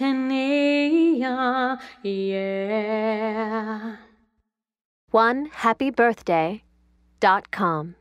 yeah, yeah. One happy birthday dot com.